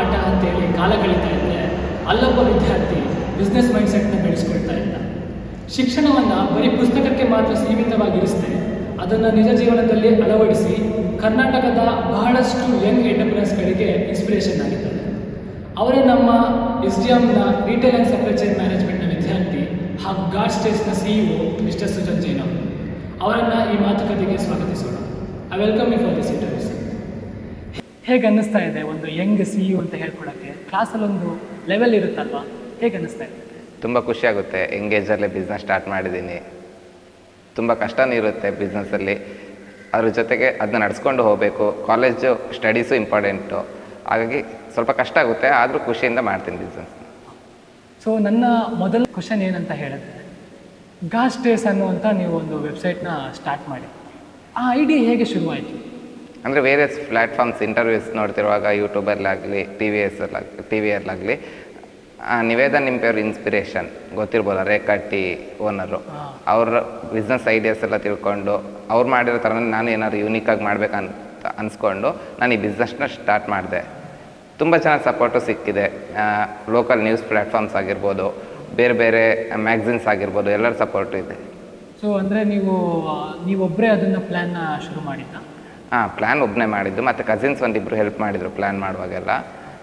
ಆಟ ಅಂತೇಳಿ ಕಾಲ ಕಳೀತಾ ಇದ್ದರೆ ಅಲ್ಲೊಬ್ಬ ವಿದ್ಯಾರ್ಥಿ ಬಿಸ್ನೆಸ್ ಮೈಂಡ್ಸೆಟ್ನ ಬೆಳೆಸ್ಕೊಳ್ತಾ ಇಲ್ಲ. ಶಿಕ್ಷಣವನ್ನು ಬರೀ ಪುಸ್ತಕಕ್ಕೆ ಮಾತ್ರ ಸೀಮಿತವಾಗಿರಿಸದೆ, ಅದನ್ನು ನಿಜ ಜೀವನದಲ್ಲಿ ಅಳವಡಿಸಿ ಕರ್ನಾಟಕದ ಬಹಳಷ್ಟು ಯಂಗ್ ಎಂಟರ್ಪ್ರೈನ್ಸ್ಗಳಿಗೆ ಇನ್ಸ್ಪಿರೇಷನ್ ಆಗಿದ್ದಾರೆ ಅವರೇ ನಮ್ಮ ಎಸ್ ಡಿ ಎಮ್ನ ರಿಟೇಲ್ ಆ್ಯಂಡ್ ಸಪ್ಲೈ ಚೈನ್ ಮ್ಯಾನೇಜ್ಮೆಂಟ್ನ ವಿದ್ಯಾರ್ಥಿ ಹಾಗೂ ಗಾಡ್ ಸ್ಟೇಟ್ಸ್ನ ಸಿಇಒ ಮಿಸ್ಟರ್ ಸುಜನ್ ಜೈನ್ ಅವರು ಅವರನ್ನು ಈ ಮಾತುಕತೆಗೆ ಸ್ವಾಗತಿಸೋಣ. I welcome you for this interviews ಹೇಗೆ ಅನ್ನಿಸ್ತಾ ಇದೆ ಒಂದು ಯಂಗ್ ಸಿ ಯು ಅಂತ ಹೇಳ್ಕೊಳಕ್ಕೆ? ಕ್ಲಾಸಲ್ಲಿ ಒಂದು ಲೆವೆಲ್ ಇರುತ್ತಲ್ವಾ? ಹೇಗೆ ಅನ್ನಿಸ್ತಾ ಇದೆ? ತುಂಬ ಖುಷಿಯಾಗುತ್ತೆ ಎಂಗೇಜಲ್ಲೇ ಬಿಸ್ನೆಸ್ ಸ್ಟಾರ್ಟ್ ಮಾಡಿದ್ದೀನಿ. ತುಂಬ ಕಷ್ಟನೂ ಇರುತ್ತೆ ಬಿಸ್ನೆಸ್ಸಲ್ಲಿ ಅದ್ರ ಜೊತೆಗೆ ಅದನ್ನ ನಡೆಸ್ಕೊಂಡು ಹೋಗಬೇಕು. ಕಾಲೇಜು ಸ್ಟಡೀಸು ಇಂಪಾರ್ಟೆಂಟು ಹಾಗಾಗಿ ಸ್ವಲ್ಪ ಕಷ್ಟ ಆಗುತ್ತೆ. ಆದರೂ ಖುಷಿಯಿಂದ ಮಾಡ್ತೀನಿ ಬಿಸ್ನೆಸ್ ಸೊ ನನ್ನ ಮೊದಲ ಕ್ವಶನ್ ಏನಂತ ಹೇಳಿದ್ರೆ ಗಾಸ್ ಸ್ಟೇಸ್ ಅನ್ನುವಂಥ ನೀವು ಒಂದು ವೆಬ್ಸೈಟ್ನ ಸ್ಟಾರ್ಟ್ ಮಾಡಿ ಆ ಐಡಿಯಾ ಹೇಗೆ ಶುರುವಾಯಿತು? ಅಂದರೆ ವೇರಿಯಸ್ ಪ್ಲ್ಯಾಟ್ಫಾರ್ಮ್ಸ್ ಇಂಟರ್ವ್ಯೂಸ್ ನೋಡ್ತಿರುವಾಗ ಯೂಟ್ಯೂಬಲ್ಲಾಗಲಿ ಟಿ ವಿ ಎಸ್ಸಲ್ಲಾಗಲಿ ಟಿ ವಿಯಲ್ಲಾಗಲಿ ನಿವೇದನ್ ನಿಂಪೆಯವ್ರ ಇನ್ಸ್ಪಿರೇಷನ್ ಗೊತ್ತಿರ್ಬೋದ? ರೇಖಟ್ಟಿ ಓನರು. ಹಾ. ಅವ್ರ ಬಿಸ್ನೆಸ್ ಐಡಿಯಾಸ್ ಎಲ್ಲ ತಿಳ್ಕೊಂಡು ಅವ್ರು ಮಾಡಿರೋ ಥರ ನಾನು ಏನಾದ್ರು ಯೂನಿಕಾಗಿ ಮಾಡ್ಬೇಕಂತ ಅನ್ಸ್ಕೊಂಡು ನಾನು ಈ ಬಿಸ್ನೆಸ್ನ ಸ್ಟಾರ್ಟ್ ಮಾಡಿದೆ. ತುಂಬ ಚೆನ್ನಾಗಿ ಸಪೋರ್ಟು ಸಿಕ್ಕಿದೆ. ಲೋಕಲ್ ನ್ಯೂಸ್ ಪ್ಲ್ಯಾಟ್ಫಾರ್ಮ್ಸ್ ಆಗಿರ್ಬೋದು ಬೇರೆ ಬೇರೆ ಮ್ಯಾಗ್ಝಿನ್ಸ್ ಆಗಿರ್ಬೋದು ಎಲ್ಲರ ಸಪೋರ್ಟು ಇದೆ. ಸೊ ಅಂದರೆ ನೀವು ನೀವೊಬ್ಬರೇ ಅದನ್ನು ಪ್ಲ್ಯಾನ್ನ ಶುರು ಮಾಡಿದ್ದ ಹಾಂ ಪ್ಲ್ಯಾನ್ ಒಬ್ಬನೇ ಮಾಡಿದ್ದು. ಮತ್ತು ಕಸಿನ್ಸ್ ಒಂದಿಬ್ಬರು ಹೆಲ್ಪ್ ಮಾಡಿದರು ಪ್ಲ್ಯಾನ್ ಮಾಡುವಾಗೆಲ್ಲ.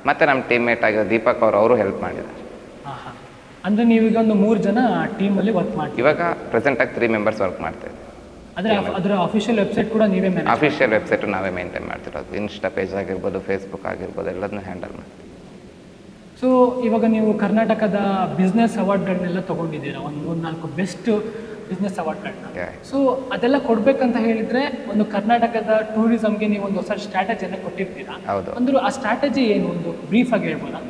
ಮತ್ತು ನಮ್ಮ ಟೀಮ್ಮೇಟ್ ಆಗಿರೋ ದೀಪಕ್ ಅವರು ಅವರು ಹೆಲ್ಪ್ ಮಾಡಿದ್ದಾರೆ. ಅಂದರೆ ನೀವೀಗ ಒಂದು ಮೂರು ಜನ ಟೀಮಲ್ಲಿ ವರ್ಕ್ ಮಾಡ್ತೀವಿ ಇವಾಗ ಪ್ರೆಸೆಂಟಾಗಿ ತ್ರೀ ಮೆಂಬರ್ಸ್ ವರ್ಕ್ ಮಾಡ್ತೇವೆ ಆದರೆ ಅದರ ಅಫಿಷಿಯಲ್ ವೆಬ್ಸೈಟ್ ಕೂಡ ನೀವೇ ಅಫಿಷಿಯಲ್ ವೆಬ್ಸೈಟು ನಾವೇ ಮೇಂಟೈನ್ ಮಾಡ್ತಿರೋದು. ಇನ್ಸ್ಟಾ ಪೇಜ್ ಆಗಿರ್ಬೋದು ಫೇಸ್ಬುಕ್ ಆಗಿರ್ಬೋದು ಎಲ್ಲದನ್ನೂ ಹ್ಯಾಂಡಲ್ ಮಾಡ್ತೀವಿ. ಸೊ ಇವಾಗ ನೀವು ಕರ್ನಾಟಕದ ಬಿಸ್ನೆಸ್ ಅವಾರ್ಡ್ಗಳನ್ನೆಲ್ಲ ತೊಗೊಂಡಿದ್ದೀರಾ? ಒಂದು ಮೂರು ನಾಲ್ಕು ಬೆಸ್ಟ್ ಬಿಸ್ನೆಸ್ ಅವಾರ್ಡ್ಗಳನ್ನ. ಸೊ ಅದೆಲ್ಲ ಕೊಡ್ಬೇಕಂತ ಹೇಳಿದ್ರೆ ಒಂದು ಕರ್ನಾಟಕದ ಟೂರಿಸಮ್ಗೆ ನೀವು ಒಂದು ಹೊಸ ಸ್ಟ್ರಾಟಜಿಯನ್ನು ಕೊಟ್ಟಿರ್ತೀರಾ? ಹೌದು. ಅಂದ್ರೂ ಆ ಸ್ಟ್ರಾಟಜಿ ಏನು? ಒಂದು ಬ್ರೀಫ್ ಆಗಿ ಹೇಳ್ಬೋದಾ?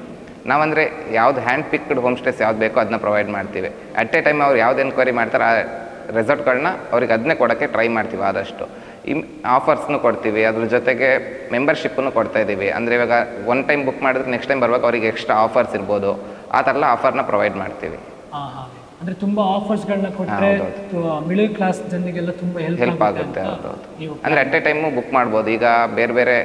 ನಾವಂದರೆ ಯಾವ್ದು ಹ್ಯಾಂಡ್ ಪಿಕ್ಡ್ ಹೋಮ್ ಸ್ಟೇಸ್ ಯಾವ್ದು ಬೇಕೋ ಅದನ್ನ ಪ್ರೊವೈಡ್ ಮಾಡ್ತೀವಿ. ಅಟ್ ಎ ಟೈಮ್ ಅವ್ರು ಯಾವ್ದು ಎನ್ಕ್ವೈರಿ ಮಾಡ್ತಾರೆ ಆ ರೆಸಾರ್ಟ್ಗಳನ್ನ ಅವ್ರಿಗೆ ಅದನ್ನೇ ಕೊಡೋಕ್ಕೆ ಟ್ರೈ ಮಾಡ್ತೀವಿ ಆದಷ್ಟು. ಇಮ್ ಆಫರ್ಸ್ನು ಕೊಡ್ತೀವಿ ಅದ್ರ ಜೊತೆಗೆ ಮೆಂಬರ್ಶಿಪ್ಪನ್ನು ಕೊಡ್ತಾ ಇದ್ದೀವಿ ಅಂದರೆ ಇವಾಗ ಒನ್ ಟೈಮ್ ಬುಕ್ ಮಾಡಿದ್ರೆ ನೆಕ್ಸ್ಟ್ ಟೈಮ್ ಬರ್ಬೇಕು ಅವ್ರಿಗೆ ಎಕ್ಸ್ಟ್ರಾ ಆಫರ್ಸ್ ಇರ್ಬೋದು. ಆ ಥರ ಎಲ್ಲ ಆಫರ್ನ ಪ್ರೊವೈಡ್ ಮಾಡ್ತೀವಿ. ಅಂದರೆ ಆಫರ್ಸ್ ಆಫರ್ಸ್ಗಳನ್ನ ಕೊಟ್ಟರೆ ಮಿಡಲ್ ಕ್ಲಾಸ್ ಜನರಿಗೆಲ್ಲ ತುಂಬಾ ಹೆಲ್ಪ್ ಹೆಲ್ಪ್ ಆಗುತ್ತೆ ಅಂದ್ರೆ ಅಟ್ ಎ ಟೈಮು ಬುಕ್ ಮಾಡ್ಬೋದು. ಈಗ ಬೇರೆ ಬೇರೆ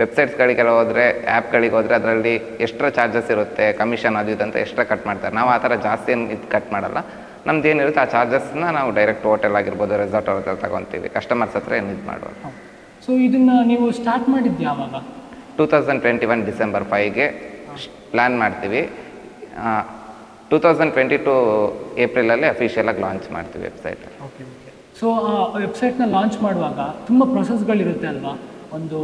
ವೆಬ್ಸೈಟ್ಸ್ಗಳಿಗೆಲ್ಲ ಹೋದರೆ ಆ್ಯಪ್ಗಳಿಗೆ ಹೋದ್ರೆ ಅದರಲ್ಲಿ ಎಕ್ಸ್ಟ್ರಾ ಚಾರ್ಜಸ್ ಇರುತ್ತೆ ಕಮಿಷನ್ ಅದು ಇದಂತ ಎಕ್ಸ್ಟ್ರಾ ಕಟ್ ಮಾಡ್ತಾರೆ. ನಾವು ಆ ಥರ ಜಾಸ್ತಿ ಏನು ಇದು ಕಟ್ ಮಾಡಲ್ಲ. ನಮ್ದು ಏನಿರುತ್ತೆ ಆ ಚಾರ್ಜಸ್ನ ನಾವು ಡೈರೆಕ್ಟ್ ಹೋಟೆಲ್ ಆಗಿರ್ಬೋದು ರೆಸಾರ್ಟ್ ಅವ್ರ ಹತ್ರ ತಗೊತೀವಿ. ಕಸ್ಟಮರ್ಸ್ ಹತ್ರ ಏನು ಇದು ಮಾಡುವ ಸೊ ಇದನ್ನು ನೀವು ಸ್ಟಾರ್ಟ್ ಮಾಡಿದ್ದು ಯಾವಾಗ two thousand twenty one December ಫೈವ್ಗೆ plan ಮಾಡ್ತೀವಿ. ಟೂ ತೌಸಂಡ್ ಟ್ವೆಂಟಿ ಟು ಏಪ್ರಿಲಲ್ಲಿ ಅಫಿಷಿಯಲಾಗಿ ಲಾಂಚ್ ಮಾಡ್ತೀವಿ ವೆಬ್ಸೈಟ್ ಓಕೆ ಓಕೆ ಸೊ ಆ ವೆಬ್ಸೈಟ್ನ ಲಾಂಚ್ ಮಾಡುವಾಗ ತುಂಬ ಪ್ರೊಸೆಸ್ಗಳಿರುತ್ತೆ ಅಲ್ವಾ? ಒಂದು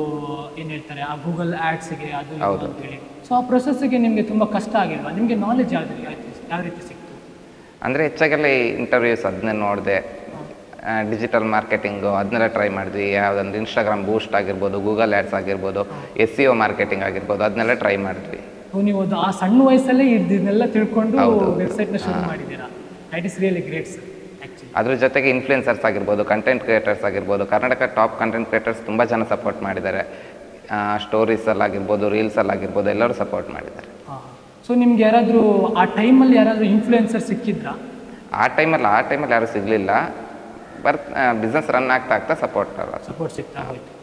ಏನು ಹೇಳ್ತಾರೆ ಆ ಗೂಗಲ್ ಆ್ಯಡ್ಸಿಗೆ ಅದು ಇದು ಹೌದು. ಅಂತೇಳಿ. ಸೊ ಆ ಪ್ರೊಸೆಸ್ಸಿಗೆ ನಿಮಗೆ ತುಂಬ ಕಷ್ಟ ಆಗಿಲ್ವಾ? ನಿಮಗೆ ನಾಲೆಜ್ ಯಾವ್ದು ಆಯ್ತು ಯಾವ ರೀತಿ ಸಿಕ್ತು? ಅಂದರೆ ಹೆಚ್ಚಾಗೆಲ್ಲ ಈ ಇಂಟರ್ವ್ಯೂಸ್ ಅದನ್ನೇ ನೋಡಿದೆ. ಡಿಜಿಟಲ್ ಮಾರ್ಕೆಟಿಂಗು ಅದನ್ನೆಲ್ಲ ಟ್ರೈ ಮಾಡಿದ್ವಿ. ಯಾವುದಂದ್ರೆ ಇನ್ಸ್ಟಾಗ್ರಾಮ್ ಬೂಸ್ಟ್ ಆಗಿರ್ಬೋದು ಗೂಗಲ್ ಆ್ಯಡ್ಸ್ ಆಗಿರ್ಬೋದು ಎಸ್ ಸಿ ಒ ಮಾರ್ಕೆಟಿಂಗ್ ಆಗಿರ್ಬೋದು ಅದನ್ನೆಲ್ಲ ಟ್ರೈ ಮಾಡಿದ್ವಿ. ಸೊ ನೀವು ಅದು ಆ ಸಣ್ಣ ವಯಸ್ಸಲ್ಲೇ ಇದನ್ನೆಲ್ಲ ತಿಳ್ಕೊಂಡು ವೆಬ್ಸೈಟ್ ವೆಬ್ಸೈಟ್ನ ಶುರು ಮಾಡಿದ್ದೀರಾ? That is really great sir ಅದ್ರ ಜೊತೆಗೆ ಇನ್ಫ್ಲುಯೆನ್ಸರ್ಸ್ ಆಗಿರ್ಬೋದು ಕಂಟೆಂಟ್ ಕ್ರಿಯೇಟರ್ಸ್ ಆಗಿರ್ಬೋದು ಕರ್ನಾಟಕ ಟಾಪ್ ಕಂಟೆಂಟ್ ಕ್ರಿಯೇಟರ್ಸ್ ತುಂಬ ಜನ ಸಪೋರ್ಟ್ ಮಾಡಿದ್ದಾರೆ. ಸ್ಟೋರೀಸಲ್ಲಾಗಿರ್ಬೋದು ರೀಲ್ಸಲ್ಲಾಗಿರ್ಬೋದು ಎಲ್ಲರೂ ಸಪೋರ್ಟ್ ಮಾಡಿದ್ದಾರೆ. ಸೊ ನಿಮ್ಗೆ ಯಾರಾದರೂ ಆ ಟೈಮಲ್ಲಿ ಯಾರಾದರೂ ಇನ್ಫ್ಲುಯೆನ್ಸರ್ ಸಿಕ್ಕಿದ್ರಾ? ಆ ಟೈಮಲ್ಲಿ ಆ ಟೈಮಲ್ಲಿ ಯಾರೂ ಸಿಗಲಿಲ್ಲ. ಬರ್ತ್ ಬಿಸ್ನೆಸ್ ರನ್ ಆಗ್ತಾ ಆಗ್ತಾ ಸಪೋರ್ಟ್ ಸಪೋರ್ಟ್ ಸಿಗ್ತಾ ಹೋಯ್ತು.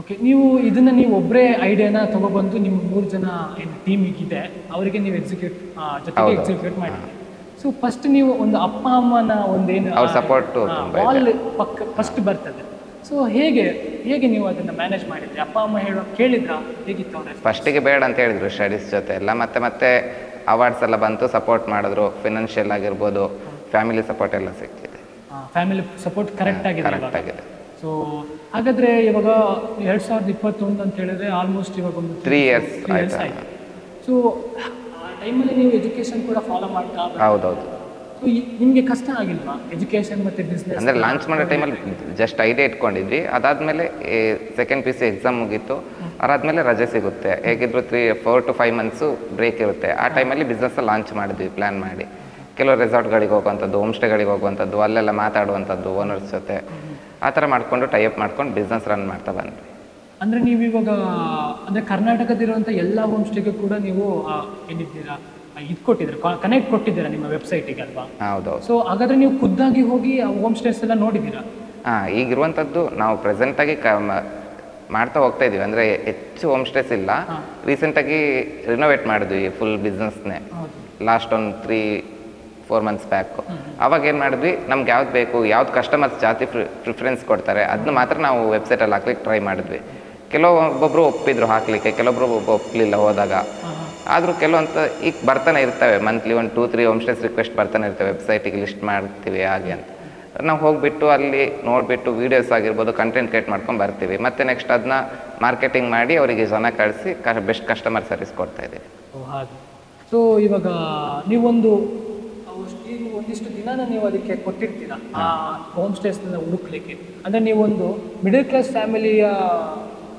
ಓಕೆ ನೀವು ಇದನ್ನು ನೀವು ಒಬ್ಬರೇ ಐಡಿಯಾನ ತಗೊಬಂದು ನಿಮ್ಮ ಮೂರು ಜನ ಏನು ಟೀಮ್ ಇದೆ ಅವರಿಗೆ ನೀವು ಎಕ್ಸಿಕ್ಯೂಟ್ ಜೊತೆಗೆ ಎಕ್ಸಿಕ್ಯೂಟ್ ಮಾಡಿ ಸೊ ಫಸ್ಟ್ ನೀವು ಒಂದು ಅಪ್ಪ ಅಮ್ಮನ ಒಂದೇನು ಅವ್ರ ಸಪೋರ್ಟ್ ವಾಲ್ ಪಕ್ಕ ಫಸ್ಟ್ ಬರ್ತದೆ. ಸೊ ಹೇಗೆ ಹೇಗೆ ನೀವು ಅದನ್ನು ಮ್ಯಾನೇಜ್ ಮಾಡಿದ್ರಿ? ಅಪ್ಪ ಅಮ್ಮ ಹೇಳೋ ಕೇಳಿದ್ರ? ಹೇಗಿತ್ತು ಅವ್ರ ಫಸ್ಟಿಗೆ ಬೇಡ ಅಂತ ಹೇಳಿದ್ರು ಸ್ಟಡೀಸ್ ಜೊತೆ ಎಲ್ಲ. ಮತ್ತೆ ಮತ್ತೆ ಅವಾರ್ಡ್ಸ್ ಎಲ್ಲ ಬಂತು ಸಪೋರ್ಟ್ ಮಾಡಿದ್ರು. ಫಿನಾನ್ಷಿಯಲ್ ಆಗಿರ್ಬೋದು ಫ್ಯಾಮಿಲಿ ಸಪೋರ್ಟ್ ಎಲ್ಲ ಸಿಕ್ಕಿದೆ. ಫ್ಯಾಮಿಲಿ ಸಪೋರ್ಟ್ ಕರೆಕ್ಟ್ ಆಗಿದೆ ಕರೆಕ್ಟ್ ಆಗಿದೆ. ಸೊ ಹಾಗಾದ್ರೆ ಇವಾಗ ಎರಡು ಸಾವಿರದ ಇಪ್ಪತ್ತೊಂದು ಅಂತ ಹೇಳಿದ್ರೆ ಆಲ್ಮೋಸ್ಟ್ ಇವಾಗ ಒಂದು ತ್ರೀ ಇಯರ್ಸ್ ಆಯ್ತು. ಆಯ್ತು. ಸೊ ಆ ಟೈಮಲ್ಲಿ ನೀವು ಎಜುಕೇಶನ್ ಕೂಡ ಫಾಲೋ ಮಾಡ್ತಾ ಹೌದೌದು. ಸೊ ನಿಮಗೆ ಕಷ್ಟ ಆಗಿಲ್ವಾ? ಎಜುಕೇಶನ್ ಮತ್ತೆ ಬಿಸ್ನೆಸ್ ಅಂದರೆ ಲಾಂಚ್ ಮಾಡೋ ಟೈಮಲ್ಲಿ ಜಸ್ಟ್ ಐಡಿಯಾ ಇಟ್ಕೊಂಡಿದ್ವಿ. ಅದಾದಮೇಲೆ ಸೆಕೆಂಡ್ ಪಿ ಸಿ ಎಕ್ಸಾಮ್ ಮುಗೀತು. ಅದಾದಮೇಲೆ ರಜೆ ಸಿಗುತ್ತೆ. ಹೇಗಿದ್ರು three four to five months break ಇರುತ್ತೆ. ಆ ಟೈಮಲ್ಲಿ ಬಿಸ್ನೆಸ್ ಲಾಂಚ್ ಮಾಡಿದ್ವಿ ಪ್ಲ್ಯಾನ್ ಮಾಡಿ. ಕೆಲವು ರೆಸಾರ್ಟ್ಗಳಿಗೆ ಹೋಗುವಂಥದ್ದು ಹೋಮ್ ಸ್ಟೇಗಳಿಗೆ ಹೋಗುವಂಥದ್ದು ಅಲ್ಲೆಲ್ಲ ಮಾತಾಡುವಂಥದ್ದು ಓನರ್ಸ್ ಜೊತೆ. ಆ ಥರ ಮಾಡಿಕೊಂಡು ಟೈಅಪ್ ಮಾಡ್ಕೊಂಡು ಬಿಸ್ನೆಸ್ ರನ್ ಮಾಡ್ತಾ ಬಂದ್ವಿ. ಅಂದರೆ ನೀವು ಇವಾಗ ಅಂದರೆ ಕರ್ನಾಟಕದಿರುವಂಥ ಎಲ್ಲ ಹೋಮ್ ಸ್ಟೇಗೆ ಕೂಡ ನೀವು ಏನಿದ್ದೀರಾ ಇದು ಕೊಟ್ಟಿದ್ದೀರಾ ಕನೆಕ್ಟ್ ಕೊಟ್ಟಿದ್ದೀರಾ ನಿಮ್ಮ ವೆಬ್ಸೈಟಿಗೆ ಅಲ್ವಾ? ಹೌದು ಸೊ ಹಾಗಾದ್ರೆ ನೀವು ಖುದ್ದಾಗಿ ಹೋಗಿ ಹೋಮ್ ಸ್ಟೇಸ್ ಎಲ್ಲ ನೋಡಿದ್ದೀರಾ? ಹಾಂ ಈಗಿರುವಂಥದ್ದು ನಾವು ಪ್ರೆಸೆಂಟಾಗಿ ಕ ಮಾಡ್ತಾ ಹೋಗ್ತಾ ಇದೀವಿ. ಅಂದರೆ ಹೆಚ್ಚು ಹೋಮ್ ಸ್ಟೇಸ್ ಇಲ್ಲ. ರೀಸೆಂಟಾಗಿ ರಿನೋವೇಟ್ ಮಾಡಿದ್ವಿ ಫುಲ್ ಬಿಸ್ನೆಸ್ನೇ ಲಾಸ್ಟ್ ಒಂದು ತ್ರೀ ಫೋರ್ ಮಂತ್ಸ್ ಬ್ಯಾಕು ಅವಾಗ ಏನು ಮಾಡಿದ್ವಿ, ನಮ್ಗೆ ಯಾವ್ದು ಬೇಕು, ಯಾವ್ದು ಕಸ್ಟಮರ್ಸ್ ಜಾಸ್ತಿ ಪ್ರಿಫರೆನ್ಸ್ ಕೊಡ್ತಾರೆ ಅದನ್ನ ಮಾತ್ರ ನಾವು ವೆಬ್ಸೈಟಲ್ಲಿ ಹಾಕ್ಲಿಕ್ಕೆ ಟ್ರೈ ಮಾಡಿದ್ವಿ. ಕೆಲವೊಬ್ಬೊಬ್ಬರು ಒಪ್ಪಿದ್ರು ಹಾಕ್ಲಿಕ್ಕೆ, ಕೆಲವೊಬ್ರು ಒಬ್ಬ ಒಪ್ಪಲಿಲ್ಲ ಹೋದಾಗ. ಆದರೂ ಕೆಲವೊಂದು ಈಗ ಬರ್ತಾನೆ ಇರ್ತವೆ ಮಂತ್ಲಿ ಒಂದು two three home stays request ಬರ್ತಾನೆ ಇರ್ತವೆ ವೆಬ್ಸೈಟಿಗೆ ಲಿಸ್ಟ್ ಮಾಡ್ತೀವಿ, ಹಾಗೆ ಅಂತ. ನಾವು ಹೋಗಿಬಿಟ್ಟು ಅಲ್ಲಿ ನೋಡಿಬಿಟ್ಟು ವೀಡಿಯೋಸ್ ಆಗಿರ್ಬೋದು ಕಂಟೆಂಟ್ ಕ್ರಿಯೇಟ್ ಮಾಡ್ಕೊಂಡು ಬರ್ತೀವಿ. ಮತ್ತೆ ನೆಕ್ಸ್ಟ್ ಅದನ್ನ ಮಾರ್ಕೆಟಿಂಗ್ ಮಾಡಿ ಅವರಿಗೆ ಜನ ಕಳಿಸಿ ಬೆಸ್ಟ್ ಕಸ್ಟಮರ್ ಸರ್ವಿಸ್ ಕೊಡ್ತಾ ಇದ್ದೀವಿ. ಸೊ ಇವಾಗ ನೀವೊಂದು ಈಗ ಒಂದಿಷ್ಟು ದಿನಾನ ನೀವು ಅದಕ್ಕೆ ಕೊಟ್ಟಿರ್ತೀರ ಆ ಹೋಮ್ ಸ್ಟೇಸ್ನ ಹುಡುಕ್ಲಿಕ್ಕೆ. ಅಂದರೆ ನೀವೊಂದು ಮಿಡಲ್ ಕ್ಲಾಸ್ ಫ್ಯಾಮಿಲಿಯ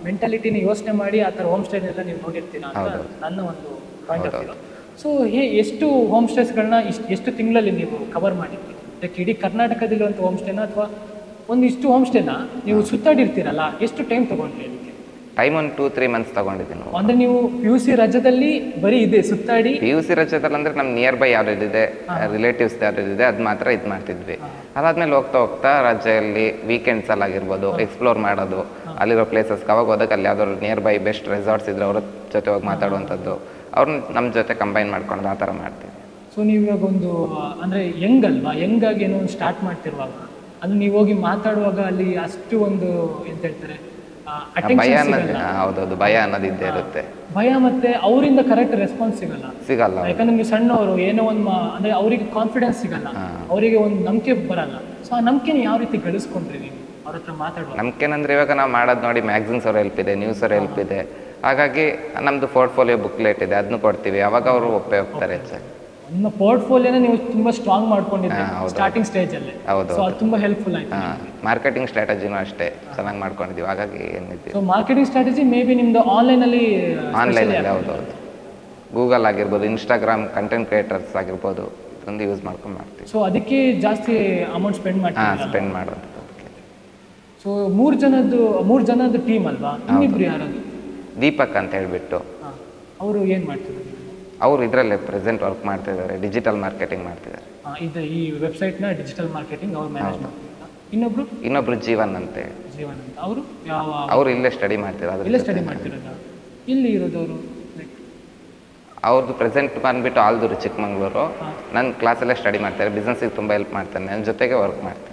ಮೆಂಟಾಲಿಟಿನ ಯೋಚನೆ ಮಾಡಿ ಆ ಥರ ಹೋಮ್ ಸ್ಟೇನೆಲ್ಲ ನೀವು ನೋಡಿರ್ತೀರ ಅಂತ. ನನ್ನ ಒಂದು ಪಾಯಿಂಟ್ ಆಫ್ ವ್ಯೂ ಸೊ ಹೇ ಎಷ್ಟು ಹೋಮ್ ಸ್ಟೇಸ್ಗಳನ್ನ ಇಷ್ಟು ಎಷ್ಟು ತಿಂಗಳಲ್ಲಿ ನೀವು ಕವರ್ ಮಾಡಿದ್ರಿ ಅದಕ್ಕೆ ಇಡೀ ಕರ್ನಾಟಕದಲ್ಲಿರುವಂಥ ಹೋಮ್ ಸ್ಟೇನ ಅಥವಾ ಒಂದಿಷ್ಟು ಹೋಮ್ ಸ್ಟೇನ ನೀವು ಸುತ್ತಾಡಿರ್ತೀರಲ್ಲ ಎಷ್ಟು ಟೈಮ್ ತೊಗೊಂಡ್ರಿ ಅದಕ್ಕೆ? ಟೈಮ್ ಒಂದು ಟೂ ತ್ರೀ ಮಂತ್ಸ್ ತೊಗೊಂಡಿದ್ದೀನಿ ಅಂದರೆ ನೀವು ಪಿ ಯು ಸಿ ರಾಜ್ಯದಲ್ಲಿ ಬರೀ ಇದೆ ಸುತ್ತಾಡಿ? ಪಿ ಯು ಸಿ ರಜದಲ್ಲಿ ಅಂದ್ರೆ ನಮ್ಮ ನಿಯರ್ ಬೈ ಯಾವ್ದಿದೆ ರಿಲೇಟಿವ್ಸ್ ಯಾವ್ದಿದೆ ಅದು ಮಾತ್ರ ಇದು ಮಾಡ್ತಿದ್ವಿ. ಅದಾದ್ಮೇಲೆ ಹೋಗ್ತಾ ಹೋಗ್ತಾ ರಾಜ್ಯದಲ್ಲಿ ವೀಕೆಂಡ್ಸ್ ಅಲ್ಲಿ ಆಗಿರ್ಬೋದು ಎಕ್ಸ್ಪ್ಲೋರ್ ಮಾಡೋದು ಅಲ್ಲಿರೋ ಪ್ಲೇಸಸ್ ಅವಾಗ ಹೋದಾಗ ಅಲ್ಲಿ ಯಾವ್ದಾದ್ರು ನಿಯರ್ ಬೈ ಬೆಸ್ಟ್ ರೆಸಾರ್ಟ್ಸ್ ಇದ್ರೆ ಅವ್ರ ಜೊತೆ ಹೋಗಿ ಮಾತಾಡುವಂಥದ್ದು ಅವ್ರನ್ನ ನಮ್ಮ ಜೊತೆ ಕಂಬೈನ್ ಮಾಡ್ಕೊಂಡು ಆ ಥರ ಮಾಡ್ತೀವಿ. ಸೊ ನೀವು ಇವಾಗ ಒಂದು ಆ, ಅಂದ್ರೆ ಯಂಗ್ ಅಲ್ವಾ? ಯಂಗ್ ಆಗಿ ಏನೋ ಒಂದು ಸ್ಟಾರ್ಟ್ ಮಾಡ್ತಿರುವಾಗ ಅದು ನೀವು ಹೋಗಿ ಮಾತಾಡುವಾಗ ಅಲ್ಲಿ ಅಷ್ಟು ಒಂದು ಎಂತ ಹೇಳ್ತಾರೆ ಆ, ಆ attention ಭಯ ಅನ್ನೋದು. ಹೌದೌದು ಭಯ ಅನ್ನೋದು ಇದ್ದೇ ಇರುತ್ತೆ. ಭಯ ಮತ್ತೆ ಅವರಿಂದ ಕರೆಕ್ಟ್ ರೆಸ್ಪಾನ್ಸ್ ಸಿಗಲ್ಲ. ಸಿಗಲ್ಲ ಯಾಕಂದ್ರೆ ನೀವು ಸಣ್ಣವರು ಏನೋ ಒಂದು ಅಂದ್ರೆ ಅವರಿಗೆ ಕಾನ್ಫಿಡೆನ್ಸ್ ಸಿಗಲ್ಲ. ಅವರಿಗೆ ಒಂದು ನಂಬಿಕೆ ಬರಲ್ಲ. ಸೊ ಆ ನಂಬಿಕೆನ ಯಾವ ರೀತಿ ಗಳಿಸ್ಕೊಂಡ್ರಿ ನೀವು? ಅವ್ರ ಹತ್ರ ಮಾತಾಡುವಾಗ. ನಮ್ಗೇನಂದ್ರೆ ಇವಾಗ ನಾವು ಮಾಡೋದು ನೋಡಿ ಮ್ಯಾಗ್ಝಿನ್ಸ್ ಅವ್ರ ಹೆಲ್ಪ್ ಇದೆ ನ್ಯೂಸ್ ಅವ್ರ ಹೆಲ್ಪ್ ಇದೆ. ಹಾಗಾಗಿ ನಮ್ದು ಪೋರ್ಟ್ಫೋಲಿಯೋ ಬುಕ್ಲೆಟ್ ಇದೆ ಅದನ್ನು ಕೊಡ್ತೀವಿ. ಅವಾಗ ಅವರು ಒಪ್ಪೆ ಹೋಗ್ತಾರೆ ಹೆಚ್ಚಾಗಿ ನಿಮ್ಮ ಪೋರ್ಟ್ಫೋಲಿಯೋನ ನೀವು ತುಂಬಾ ಸ್ಟ್ರಾಂಗ್ ಮಾಡ್ಕೊಂಡಿದ್ರಿ ಸ್ಟಾರ್ಟಿಂಗ್ ಸ್ಟೇಜ್ ಅಲ್ಲಿ. ಹೌದು, ಸೊ ಅದು ತುಂಬಾ ಹೆಲ್ಪ್ಫುಲ್ ಆಯ್ತು. ಮಾರ್ಕೆಟಿಂಗ್ ಸ್ಟ್ರಾಟಜಿನೂ ಅಷ್ಟೇ ಚೆನ್ನಾಗಿ ಮಾಡ್ಕೊಂಡಿದ್ದೀವಿ. ಹಾಗಾಗಿ ಏನಿದೆ? So marketing strategy may be ನಿಮ್ದು ಆನ್ಲೈನ್ ಅಲ್ಲಿ ಆನ್ಲೈನ್ ಅಲ್ಲಿ ಹೌದು ಹೌದು. ಗೂಗಲ್ ಆಗಿರ್ಬೋದು ಇನ್ಸ್ಟಾಗ್ರಾಮ್ ಕಂಟೆಂಟ್ ಕ್ರಿಯೇಟರ್ಸ್ ಆಗಿರ್ಬೋದು ಇದೊಂದು ಯೂಸ್ ಮಾಡ್ಕೊಂಡು ಮಾಡ್ತೀವಿ. ಸೊ ಅದಕ್ಕೆ ಜಾಸ್ತಿ ಅಮೌಂಟ್ ಸ್ಪೆಂಡ್ ಹಾಂ ಮಾಡ್ತೀವಿ ಸ್ಪೆಂಡ್ ಮಾಡೋದು. ಸೊ ಮೂರು ಜನದ್ದು ಮೂರು ಜನದ್ದು ಟೀಮ್ ಅಲ್ವಾ? ಇನ್ನಿಬ್ರು ಯಾರದು ದೀಪಕ್ ಅಂತ ಹೇಳ್ಬಿಟ್ಟು. ಅವರು ಏನು ಮಾಡ್ತಿದ್ದಾರೆ? ಅವರು ಇದರಲ್ಲೇ ಪ್ರೆಸೆಂಟ್ ವರ್ಕ್ ಮಾಡ್ತಿದ್ದಾರೆ ಡಿಜಿಟಲ್ ಮಾರ್ಕೆಟಿಂಗ್ ಮಾಡ್ತಿದ್ದಾರೆ. ಇದು ಈ ವೆಬ್ಸೈಟ್ನ ಡಿಜಿಟಲ್ ಮಾರ್ಕೆಟಿಂಗ್ ಅವ್ರು ಮ್ಯಾನೇಜ್ ಇನ್ನೊಬ್ರು? ಇನ್ನೊಬ್ರು ಜೀವನ್ ಅಂತೆ. ಜೀವನ್ ಅಂತ. ಅವರು ಯಾವ ಅವರು ಇಲ್ಲೇ ಸ್ಟಡಿ ಮಾಡ್ತಿದ್ದಾರೆ ಇಲ್ಲೇ ಸ್ಟಡಿ ಮಾಡ್ತಿರೋದು ಇಲ್ಲಿ ಇರೋದವರು ಅವ್ರದ್ದು ಪ್ರೆಸೆಂಟ್ ಬಂದ್ಬಿಟ್ಟು ಆಲ್ದೂರು ಚಿಕ್ಕಮಂಗ್ಳೂರು. ನನ್ನ ಕ್ಲಾಸಲ್ಲೇ ಸ್ಟಡಿ ಮಾಡ್ತಾರೆ ಬಿಸ್ನೆಸ್ಸಿಗೆ ತುಂಬ ಹೆಲ್ಪ್ ಮಾಡ್ತಾನೆ ನನ್ನ ಜೊತೆಗೆ ವರ್ಕ್ ಮಾಡ್ತಾರೆ.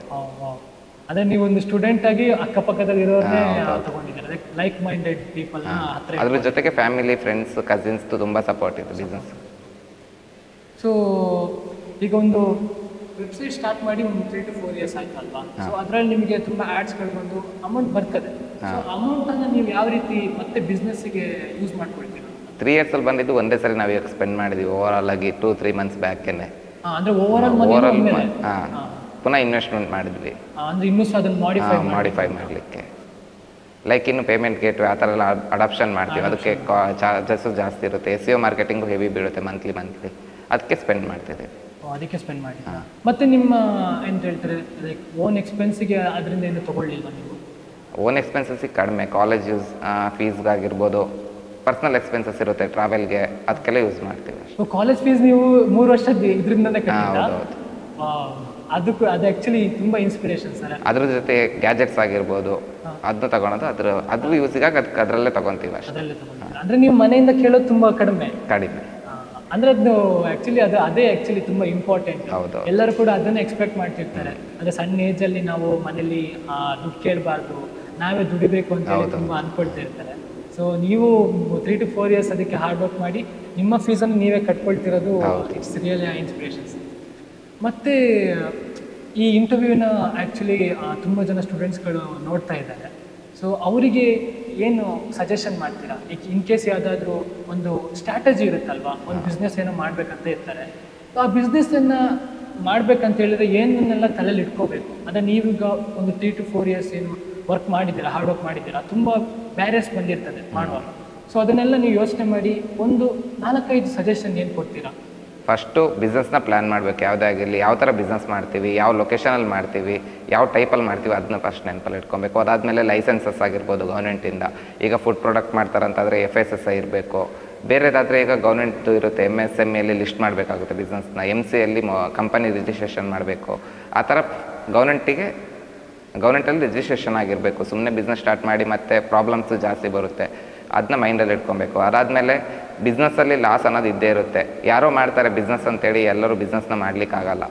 ಅದೇ ನೀವು ಒಂದು ಸ್ಟೂಡೆಂಟ್ ಆಗಿ ಅಕ್ಕಪಕ್ಕದಲ್ಲಿ ಇರೋರನ್ನೇ ತಗೊಂಡಿದ್ದಾರೆ? ಲೈಕ್ ಮೈಂಡೆಡ್ ಪೀಪಲ್ ಹತ್ರ ಅದ್ರ ಜೊತೆಗೆ ಫ್ಯಾಮಿಲಿ ಫ್ರೆಂಡ್ಸ್ ಕಸಿನ್ಸ್ ತುಂಬಾ ಸಪೋರ್ಟ್ ಇದೆ ಬಿಸ್ನೆಸ್ ಸೊ ಈಗ ಒಂದು ವೆಬ್ಸೈಟ್ ಸ್ಟಾರ್ಟ್ ಮಾಡಿ ಒಂದು ತ್ರೀ ಟು ಫೋರ್ ಇಯರ್ಸ್ ಆಯ್ತಲ್ವಾ? ಸೊ ಅದರಲ್ಲಿ ನಿಮಗೆ ತುಂಬ ಆ್ಯಡ್ಸ್ಗಳು ಬಂದು ಅಮೌಂಟ್ ಬರ್ತದೆ. ಸೊ ಅಮೌಂಟನ್ನು ನೀವು ಯಾವ ರೀತಿ ಮತ್ತೆ ಬಿಸ್ನೆಸ್ಸಿಗೆ ಯೂಸ್ ಮಾಡ್ಕೊಳ್ತೀರಾ? ತ್ರೀ ಇಯರ್ಸಲ್ಲಿ ಬಂದಿದ್ದು ಒಂದೇ ಸರಿ ನಾವು ಇವಾಗ ಸ್ಪೆಂಡ್ ಮಾಡಿದ್ವಿ. ಓವರ್ ಆಲ್ ಆಗಿ ಟೂ ತ್ರೀ ಮಂತ್ಸ್ ಬ್ಯಾಕೇನೆ ಆ, ಅಂದ್ರೆ ಓವರ್ ಆಲ್ ಓವರ್ ಆಲ್ ಹಾಂ. ಪುನಃ ಇನ್ವೆಸ್ಟ್ಮೆಂಟ್ ಮಾಡಿದ್ವಿ. ಆ, ಅಂದ್ರೆ ಇನ್ನೂ ಸಹ ಅದನ್ನು ಮಾಡಿಫೈ ಮಾಡಿಫೈ ಮಾಡಲಿಕ್ಕೆ? ಲೈಕ್ ಇನ್ನು ಪೇಮೆಂಟ್ ಗೇಟ್ವೆ ಆ ಥರ ಎಲ್ಲ ಅಡಾಪ್ಷನ್ ಮಾಡ್ತೀವಿ. ಅದಕ್ಕೆ ಚಾರ್ಜಸ್ಸು ಜಾಸ್ತಿ ಇರುತ್ತೆ. S E O marketing heavy ಬೀಳುತ್ತೆ ಮಂತ್ಲಿ ಮಂತ್ಲಿ ಅದಕ್ಕೆ ಸ್ಪೆಂಡ್ ಮಾಡ್ತಿದ್ದೀವಿ ಅದಕ್ಕೆ ಸ್ಪೆಂಡ್ ಮಾಡಿ ಮತ್ತೆ ನಿಮ್ಮ ಎಂತ ಹೇಳ್ತಾರೆ? ಲೈಕ್ ಓನ್ ಎಕ್ಸ್ಪೆನ್ಸಿಗೆ ಅದರಿಂದ ಏನು ತಗೊಳ್ಳಿಲ್ವಾ ನೀವು? ಓನ್ ಎಕ್ಸ್ಪೆನ್ಸಸ್ಸಿಗೆ ಕಡಿಮೆ. ಕಾಲೇಜ್ ಯೂಸ್ ಫೀಸ್ಗಾಗಿರ್ಬೋದು ಪರ್ಸ್ನಲ್ ಎಕ್ಸ್ಪೆನ್ಸಸ್ ಇರುತ್ತೆ ಟ್ರಾವೆಲ್ಗೆ ಅದಕ್ಕೆಲ್ಲ ಯೂಸ್ ಮಾಡ್ತೀವಿ ಅಷ್ಟೇ. ಸೊ ಕಾಲೇಜ್ ಫೀಸ್ ನೀವು ಮೂರು ವರ್ಷದ ಇದರಿಂದನೇ ಹಾ, ಕಟ್ಟಿದ್ರಾ ಹೌದು, Wow. ಅದಕ್ಕೂ ಅದು ಆ್ಯಕ್ಚುಲಿ ತುಂಬ ಇನ್ಸ್ಪಿರೇಷನ್ ಸರ್. ಅದ್ರ ಜೊತೆ ಗ್ಯಾಜೆಟ್ಸ್ ಆಗಿರ್ಬೋದು ಅದನ್ನ ತಗೊಳೋದು ಅದ್ರ ಅದು ಯೂಸಿಗಾಗಿ ಅದಕ್ಕೆ ಅದರಲ್ಲೇ ತಗೊತೀವಿ ಅಷ್ಟೇ. ಅಂದರೆ ನೀವು ಮನೆಯಿಂದ ಕೇಳೋದು ತುಂಬ ಕಡಿಮೆ. ಕಡಿಮೆ. ಅಂದ್ರೆ ಅದು ಆ್ಯಕ್ಚುಲಿ ಅದು ಅದೇ ಆ್ಯಕ್ಚುಲಿ ತುಂಬ ಇಂಪಾರ್ಟೆಂಟ್ ಹೌದು. ಎಲ್ಲರೂ ಕೂಡ ಅದನ್ನ ಎಕ್ಸ್ಪೆಕ್ಟ್ ಮಾಡ್ತಿರ್ತಾರೆ. ಅಂದ್ರೆ ಸಣ್ಣ ಏಜಲ್ಲಿ ನಾವು ಮನೇಲಿ ದುಡ್ಡು ಕೇಳಬಾರ್ದು ನಾವೇ ದುಡಿಬೇಕು ಅಂತ ಹೇಳಿ ತುಂಬ ಅನ್ಕೊಳ್ತಾ ಇರ್ತಾರೆ ಸೊ ನೀವು ತ್ರೀ ಟು ಫೋರ್ ಇಯರ್ಸ್ ಅದಕ್ಕೆ ಹಾರ್ಡ್ ವರ್ಕ್ ಮಾಡಿ ನಿಮ್ಮ ಫೀಸನ್ನು ನೀವೇ ಕಟ್ಕೊಳ್ತಿರೋದು. ಇಟ್ಸ್ ರಿಯಲಿ ಇನ್ಸ್ಪಿರೇಷನ್ಸ್ ಮತ್ತು ಈ ಇಂಟರ್ವ್ಯೂನ ಆ್ಯಕ್ಚುಲಿ ತುಂಬ ಜನ ಸ್ಟೂಡೆಂಟ್ಸ್ಗಳು ನೋಡ್ತಾ ಇದ್ದಾರೆ. ಸೊ ಅವರಿಗೆ ಏನು ಸಜೆಷನ್ ಮಾಡ್ತೀರಾ? ಈಗ ಇನ್ ಕೇಸ್ ಯಾವುದಾದ್ರೂ ಒಂದು ಸ್ಟ್ರಾಟಜಿ ಇರುತ್ತಲ್ವಾ? ಒಂದು ಬಿಸ್ನೆಸ್ ಏನೋ ಮಾಡಬೇಕಂತ ಇರ್ತಾರೆ. ಸೊ ಆ ಬಿಸ್ನೆಸ್ಸನ್ನು ಮಾಡ್ಬೇಕಂತ ಹೇಳಿದ್ರೆ ಏನನ್ನೆಲ್ಲ ತಲೆಯಲ್ಲಿ ಇಟ್ಕೋಬೇಕು? ಅಂದರೆ ನೀವೀಗ ಒಂದು ತ್ರೀ ಟು ಫೋರ್ ಇಯರ್ಸ್ ಏನು ವರ್ಕ್ ಮಾಡಿದ್ದೀರಾ? ಹಾರ್ಡ್ ವರ್ಕ್ ಮಾಡಿದ್ದೀರಾ? ತುಂಬ ಬ್ಯಾರಿಯರ್ಸ್ ಬಂದಿರ್ತದೆ ಮಾಡುವಾಗ. ಸೊ ಅದನ್ನೆಲ್ಲ ನೀವು ಯೋಚನೆ ಮಾಡಿ ಒಂದು ನಾಲ್ಕೈದು ಸಜೆಷನ್ ಏನು ಕೊಡ್ತೀರಾ? ಫಸ್ಟು ಬಿಸ್ನೆಸ್ನ ಪ್ಲ್ಯಾನ್ ಮಾಡಬೇಕು. ಯಾವುದೇ ಆಗಿರಲಿ ಯಾವ ಥರ ಬಿಸ್ನೆಸ್ ಮಾಡ್ತೀವಿ, ಯಾವ ಲೊಕೇಶನಲ್ಲಿ ಮಾಡ್ತೀವಿ, ಯಾವ ಟೈಪಲ್ಲಿ ಮಾಡ್ತೀವಿ ಅದನ್ನ ಫಸ್ಟ್ ನೆನಪಲ್ಲಿ ಇಟ್ಕೊಬೇಕು. ಅದಾದಮೇಲೆ ಲೈಸೆನ್ಸಸ್ ಆಗಿರ್ಬೋದು ಗೌರ್ಮೆಂಟಿಂದ ಈಗ ಫುಡ್ ಪ್ರಾಡಕ್ಟ್ ಮಾಡ್ತಾರಂತಾದರೆ ಎಫ್ ಎಸ್ ಎಸ್ ಐ ಇರಬೇಕು. ಬೇರೆದಾದರೆ ಈಗ ಗೌರ್ಮೆಂಟ್ ಇರುತ್ತೆ ಎಂ ಎಸ್ ಎಂ ಎಲ್ಲಿ ಲಿಸ್ಟ್ ಮಾಡಬೇಕಾಗುತ್ತೆ ಬಿಸ್ನೆಸ್ನ ಎಂ ಸಿ ಅಲ್ಲಿ ಕಂಪನಿ ರಿಜಿಸ್ಟ್ರೇಷನ್ ಮಾಡಬೇಕು. ಆ ಥರ ಗೌರ್ಮೆಂಟಿಗೆ ಗೌರ್ಮೆಂಟಲ್ಲಿ ರಿಜಿಸ್ಟ್ರೇಷನ್ ಆಗಿರಬೇಕು. ಸುಮ್ಮನೆ ಬಿಸ್ನೆಸ್ ಸ್ಟಾರ್ಟ್ ಮಾಡಿ ಮತ್ತೆ ಪ್ರಾಬ್ಲಮ್ಸು ಜಾಸ್ತಿ ಬರುತ್ತೆ. ಅದನ್ನ ಮೈಂಡಲ್ಲಿ ಇಟ್ಕೊಬೇಕು. ಅದಾದಮೇಲೆ ಬಿಸ್ನೆಸ್ಸಲ್ಲಿ ಲಾಸ್ ಅನ್ನೋದು ಇದ್ದೇ ಇರುತ್ತೆ. ಯಾರೋ ಮಾಡ್ತಾರೆ ಬಿಸ್ನೆಸ್ ಅಂತೇಳಿ ಎಲ್ಲರೂ ಬಿಸ್ನೆಸ್ನ ಮಾಡಲಿಕ್ಕಾಗಲ್ಲ.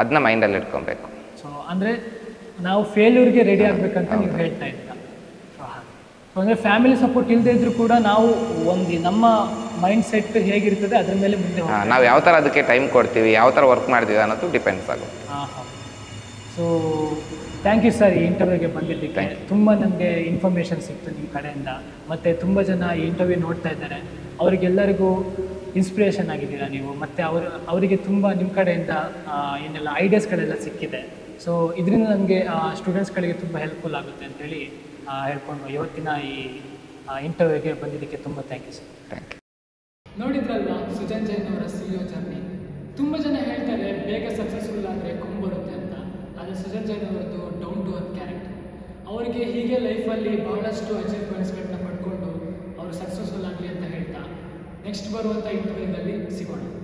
ಅದನ್ನ ಮೈಂಡಲ್ಲಿ ಇಟ್ಕೊಬೇಕು. ಸೊ ಅಂದರೆ ನಾವು ಫೇಲ್ಯೂರ್ಗೆ ರೆಡಿ ಆಗಬೇಕಂತ ನೀವು ಹೇಳ್ತಾ ಇದ್ದೀರಾ? ಸೊ ಅಂದರೆ ಫ್ಯಾಮಿಲಿ ಸಪೋರ್ಟ್ ಇಲ್ಲದೆ ಇದ್ರೂ ಕೂಡ ನಾವು ಒಂದು ನಮ್ಮ ಮೈಂಡ್ ಸೆಟ್ ಹೇಗಿರ್ತದೆ ಅದ್ರ ಮೇಲೆ ಮುಂದೆ ನಾವು ಯಾವ ಥರ ಅದಕ್ಕೆ ಟೈಮ್ ಕೊಡ್ತೀವಿ ಯಾವ ಥರ ವರ್ಕ್ ಮಾಡ್ತೀವಿ ಅನ್ನೋದು ಡಿಪೆಂಡ್ಸ್ ಆಗುತ್ತೆ. ಹಾಂ ಹಾಂ ಸೊ ಥ್ಯಾಂಕ್ ಯು ಸರ್ ಈ ಇಂಟರ್ವ್ಯೂಗೆ ಬಂದಿದ್ದಕ್ಕೆ. ತುಂಬ ನನಗೆ ಇನ್ಫಾರ್ಮೇಷನ್ ಸಿಕ್ತು ನಿಮ್ಮ ಕಡೆಯಿಂದ. ಮತ್ತು ತುಂಬ ಜನ ಈ ಇಂಟರ್ವ್ಯೂ ನೋಡ್ತಾ ಇದ್ದಾರೆ. ಅವರಿಗೆಲ್ಲರಿಗೂ ಇನ್ಸ್ಪಿರೇಷನ್ ಆಗಿದ್ದೀರಾ ನೀವು? ಮತ್ತು ಅವರು ಅವರಿಗೆ ತುಂಬ ನಿಮ್ಮ ಕಡೆಯಿಂದ ಏನೆಲ್ಲ ಐಡಿಯಾಸ್ಗಳೆಲ್ಲ ಸಿಕ್ಕಿದೆ. ಸೊ ಇದರಿಂದ ನಮಗೆ ಸ್ಟೂಡೆಂಟ್ಸ್ಗಳಿಗೆ ತುಂಬ ಹೆಲ್ಪ್ಫುಲ್ ಆಗುತ್ತೆ ಅಂತೇಳಿ ಆ, ಹೇಳ್ಕೊಂಡು ಇವತ್ತಿನ ಈ ಇಂಟರ್ವ್ಯೂಗೆ ಬಂದಿದ್ದಕ್ಕೆ ತುಂಬ thank you sir thank you ನೋಡಿದ್ರಲ್ಲ ಸುಜನ್ ಜೈನ್ ಅವರ ಸಿಇಒ ಜರ್ನಿ ತುಂಬ ಜನ ಹೇಳ್ತಾರೆ ಬೇಗ ಸಕ್ಸಸ್ಫುಲ್ ಆದರೆ ಬರುತ್ತೆ ಅಂತ. ಆದರೆ ಸುಜನ್ ಜೈನ್ ಅವರದ್ದು ಡೌನ್ ಟು ಅರ್ತ್ ಕ್ಯಾರೆಕ್ಟರ್ ಅವರಿಗೆ ಹೀಗೆ ಲೈಫಲ್ಲಿ ಬಹಳಷ್ಟು ಅಚೀವ್ಮೆಂಟ್ಸ್ಗಳನ್ನ ಪಡ್ಕೊಂಡು ಅವರು ಸಕ್ಸಸ್ಫುಲ್ ಅಂತ ಹೇಳ್ತಾ ನೆಕ್ಸ್ಟ್ ಬರುವಂಥ ಇಂಟರ್ವ್ಯೂನಲ್ಲಿ ಸಿಗೋಣ.